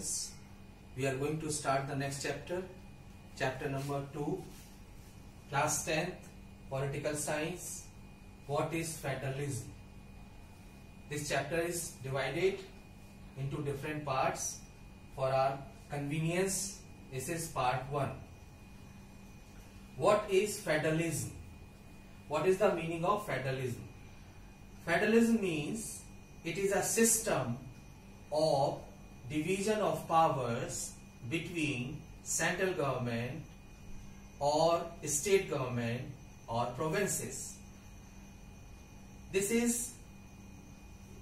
students, we are going to start the next chapter, chapter number 2, class 10th, political science. What is federalism? This chapter is divided into different parts for our convenience. This is part 1. What is federalism? What is the meaning of federalism? Federalism means it is a system of division of powers between central government or state government or provinces. This is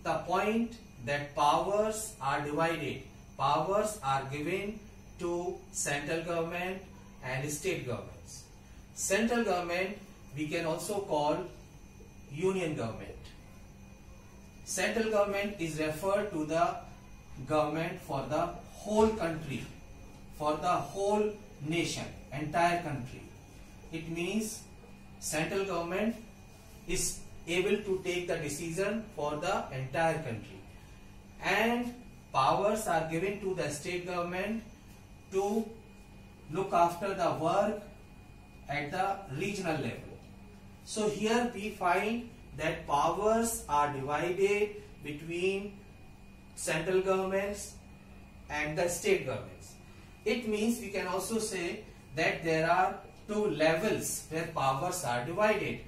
the point that powers are divided. Powers are given to central government and state governments. Central government we can also call union government. Central government is referred to the government for the whole country, for the whole nation, entire country. It means central government is able to take the decision for the entire country and powers are given to the state government to look after the work at the regional level. So here we find that powers are divided between central governments and the state governments. It means we can also say that there are two levels where powers are divided.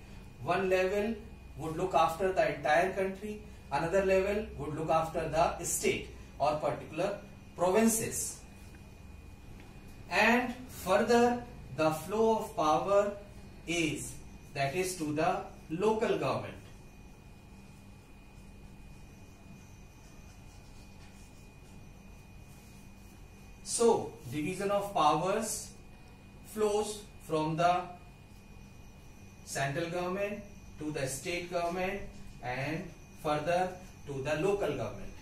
One level would look after the entire country, another level would look after the state or particular provinces. And further the flow of power is that is to the local government. So, division of powers flows from the central government to the state government and further to the local government.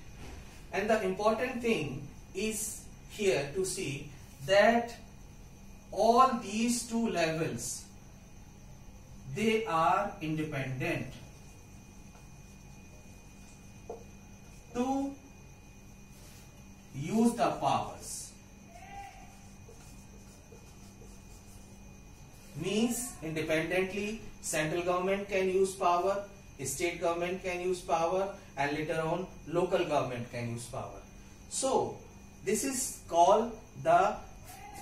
And the important thing is here to see that all these two levels they are independent to use the powers means independently central government can use power state government can use power and later on local government can use power. So this is called the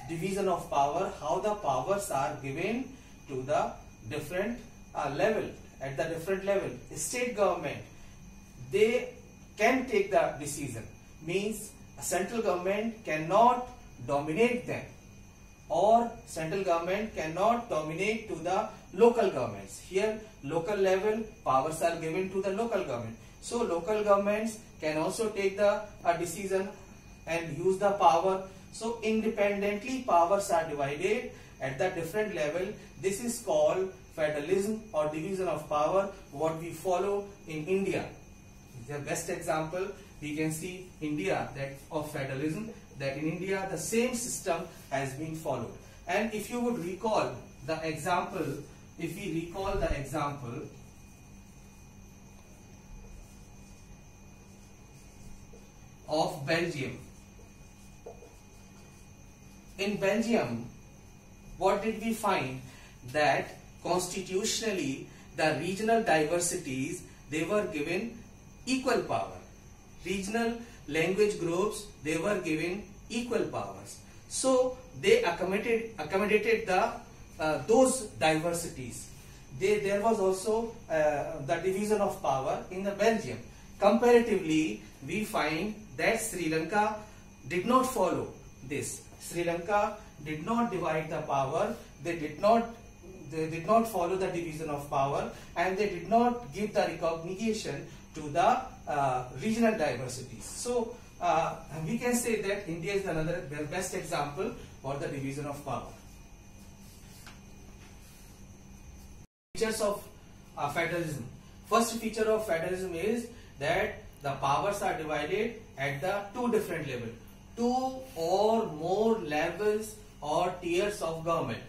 division of power how the powers are given to the different uh, level at the different level. State government they can take the decision. Means central government cannot dominate them or central government cannot dominate to the local governments here local level powers are given to the local government so local governments can also take the uh, decision and use the power so independently powers are divided at the different level. This is called federalism or division of power what we follow in India. The best example we can see India that of federalism that in India the same system has been followed. And if you would recall the example, if we recall the example of Belgium. In Belgium, what did we find? That constitutionally the regional diversities they were given equal power. Regional language groups they were given equal powers. So they accommodated accommodated the uh, those diversities. They, there was also uh, the division of power in the Belgium. Comparatively, we find that Sri Lanka did not follow this. Sri Lanka did not divide the power. They did not they did not follow the division of power and they did not give the recognition to the uh, regional diversities. So uh, we can say that India is another best example for the division of power. Features of uh, federalism. First feature of federalism is that the powers are divided at the two different levels. Two or more levels or tiers of government.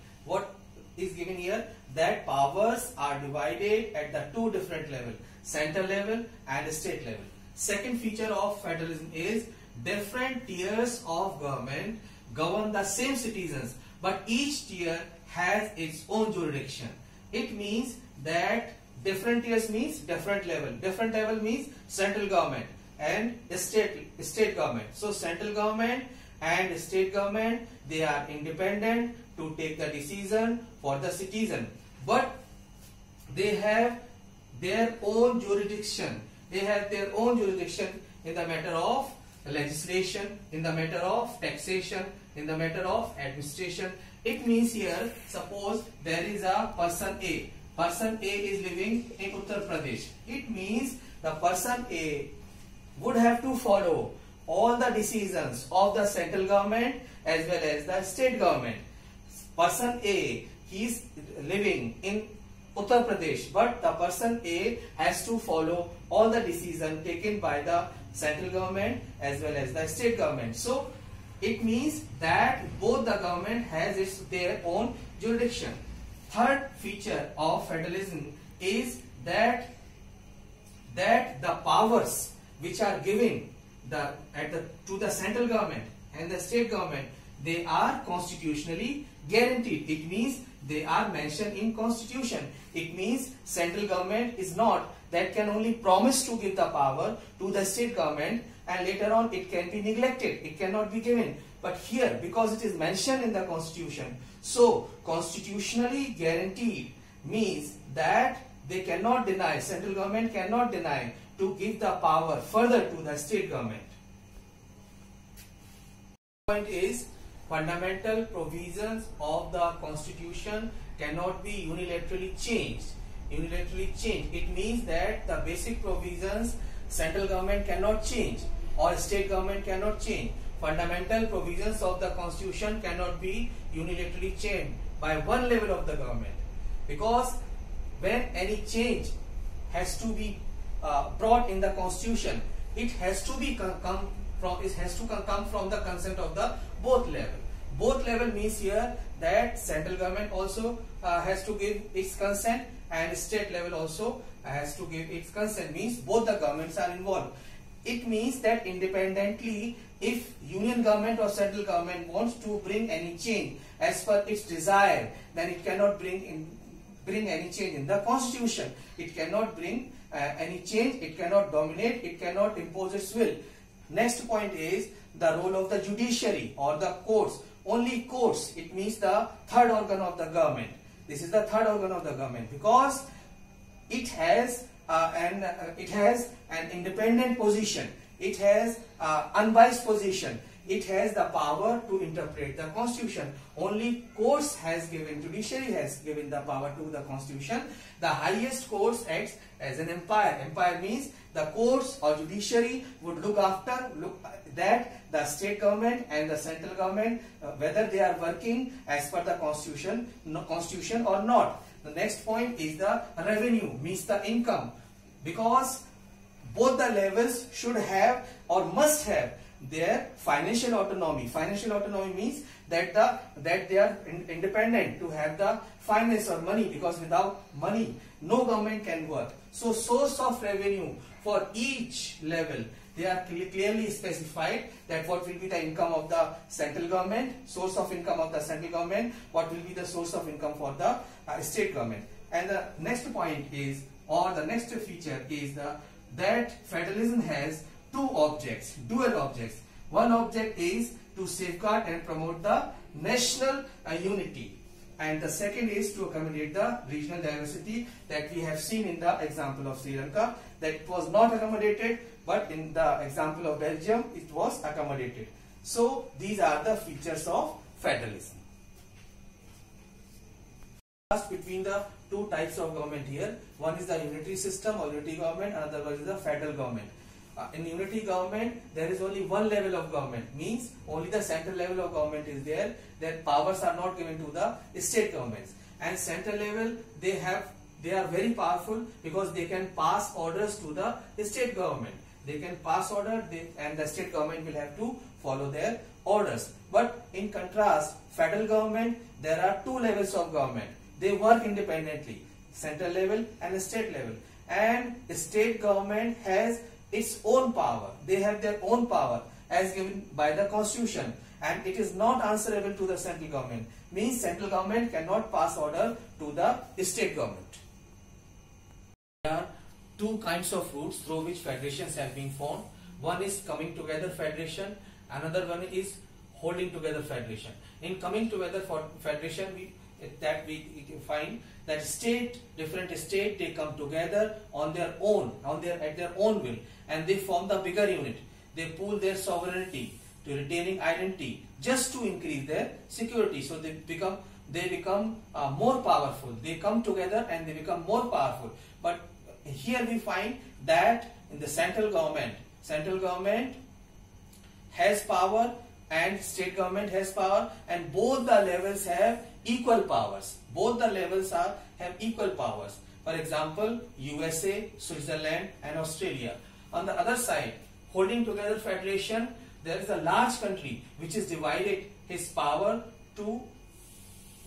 Is given here? That powers are divided at the two different levels, central level and state level. Second feature of federalism is different tiers of government govern the same citizens but each tier has its own jurisdiction. It means that different tiers means different level. Different level means central government and state state government. So central government and state government they are independent to take the decision for the citizen. But they have their own jurisdiction. They have their own jurisdiction in the matter of legislation in the matter of taxation in the matter of administration. It means here suppose there is a person a. Person a is living in uttar pradesh. It means the person a would have to follow all the decisions of the central government as well as the state government. Person A, he is living in Uttar Pradesh, but the person A has to follow all the decisions taken by the central government as well as the state government. So, it means that both the government has its their own jurisdiction. Third feature of federalism is that that the powers which are given the at the to the central government and the state government they are constitutionally guaranteed. It means they are mentioned in constitution. It means central government is not that can only promise to give the power to the state government and later on it can be neglected. It cannot be given. But here because it is mentioned in the constitution so constitutionally guaranteed means that they cannot deny central government cannot deny to give the power further to the state government. Point is fundamental provisions of the constitution cannot be unilaterally changed. Unilaterally changed. It means that the basic provisions central government cannot change or state government cannot change. Fundamental provisions of the constitution cannot be unilaterally changed by one level of the government because when any change has to be uh, brought in the constitution, it has to be come from it has to come from the consent of the both level. Both level means here that central government also uh, has to give its consent and state level also has to give its consent means both the governments are involved. It means that independently if union government or central government wants to bring any change as per its desire then it cannot bring in bring any change in the constitution. It cannot bring uh, any change, it cannot dominate, it cannot impose its will. Next point is the role of the judiciary or the courts. Only courts, it means the third organ of the government. This is the third organ of the government because it has uh, an uh, it has an independent position. It has uh, unbiased position it has the power to interpret the constitution. Only courts has given, judiciary has given the power to the constitution. The highest courts acts as an empire. Empire means the courts or judiciary would look after look that the state government and the central government uh, whether they are working as per the constitution no, constitution or not the next point is the revenue means the income because both the levels should have or must have their financial autonomy. Financial autonomy means that the that they are in, independent to have the finance or money because without money no government can work. So source of revenue for each level they are clearly specified that what will be the income of the central government, source of income of the central government, what will be the source of income for the uh, state government. And the next point is or the next feature is the that federalism has two objects, dual objects. One object is to safeguard and promote the national uh, unity and the second is to accommodate the regional diversity that we have seen in the example of Sri Lanka that it was not accommodated but in the example of Belgium it was accommodated. So these are the features of federalism. Between the two types of government here, one is the unitary system or unity government, another one is the federal government uh, in unity government there is only one level of government. Means only the central level of government is there. Their powers are not given to the state governments. And central level they have they are very powerful because they can pass orders to the state government. They can pass order they, and the state government will have to follow their orders. But in contrast federal government there are two levels of government. They work independently central level and state level. And the state government has its own power. They have their own power. as given by the constitution. And it is not answerable to the central government. Means central government cannot pass order to the state government. There are two kinds of routes through which federations have been formed. One is coming together federation. Another one is holding together federation. In coming together for federation we that we find that state different state they come together on their own on their at their own will and they form the bigger unit. They pool their sovereignty to retaining identity just to increase their security. So they become they become uh, more powerful. They come together and they become more powerful. But here we find that in the central government central government has power and state government has power and both the levels have equal powers. Both the levels are have equal powers. For example usa switzerland and australia. On the other side holding together federation there is a large country which is divided his power to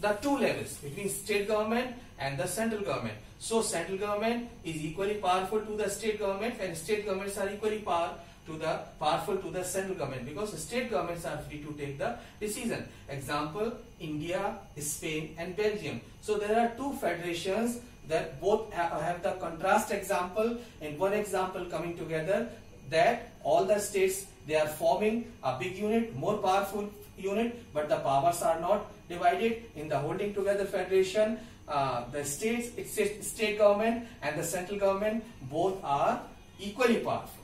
the two levels between state government and the central government. So central government is equally powerful to the state government and state governments are equally power to the powerful to the central government because state governments are free to take the decision. Example India, Spain and Belgium. So there are two federations that both have the contrast example and one example coming together that all the states they are forming a big unit, more powerful unit, but the powers are not divided in the holding together federation. Uh, the states, state government and the central government both are equally powerful.